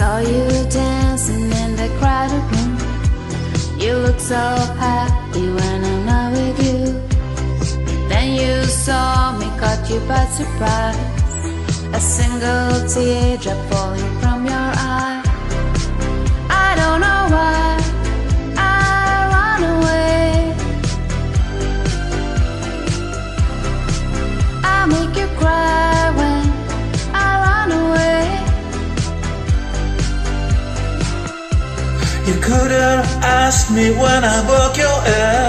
Saw you dancing in the crowded room. You look so happy when I'm not with you. Then you saw me, caught you by surprise. A single teardrop falling You could have asked me when I broke your ear.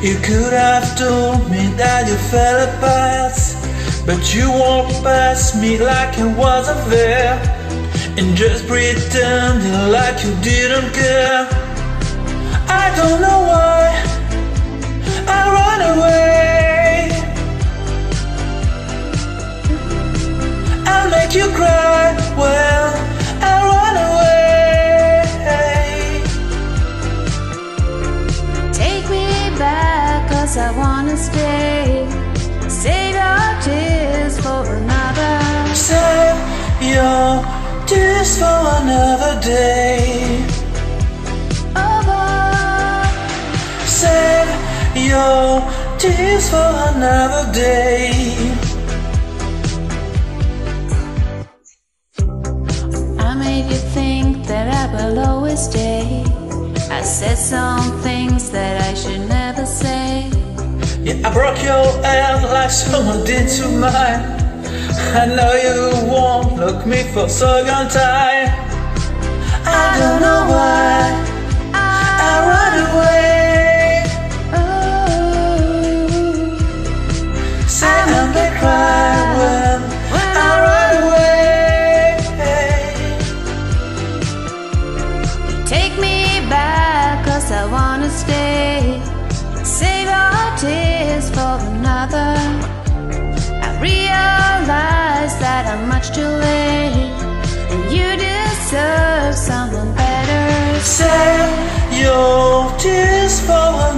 You could have told me that you fell apart. But you walked past me like I wasn't there. And just pretending like you didn't care. I don't know why I. Save your tears for another. Save your tears for another day. Over. Save your tears for another day. I made you think that I will always stay. I said some things that I should never say. I broke your hand like someone did to mine. I know you won't look me for so long time. I don't know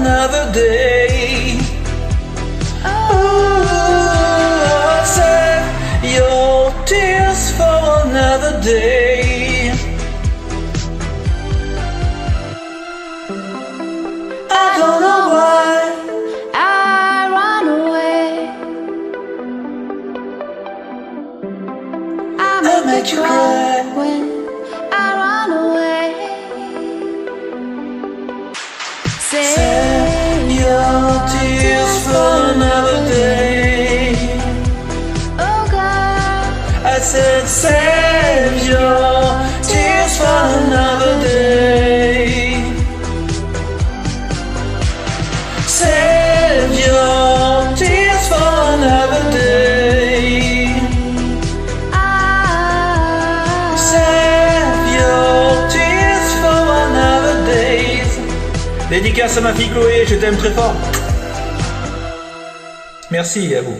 another day. Ooh, save your tears for another day. I don't know why I run away. I make, make you you cry cry. when I run away. Say tears for another day. Oh God, I said, Dédicace à ma fille Chloé, je t'aime très fort. Merci à vous.